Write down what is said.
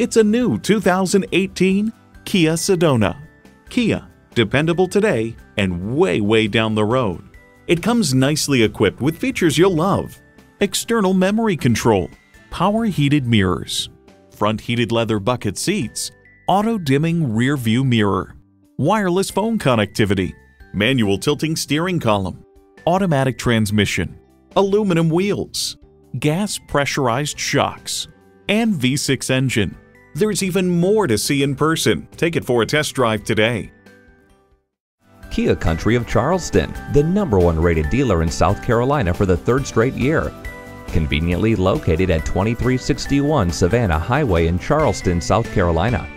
It's a new 2018 Kia Sedona. Kia, dependable today and way, way down the road. It comes nicely equipped with features you'll love. External memory control, power heated mirrors, front heated leather bucket seats, auto dimming rear view mirror, wireless phone connectivity, manual tilting steering column, automatic transmission, aluminum wheels, gas pressurized shocks, and V6 engine. There's even more to see in person. Take it for a test drive today. Kia Country of Charleston, the number one rated dealer in South Carolina for the third straight year. Conveniently located at 2361 Savannah Highway in Charleston, South Carolina.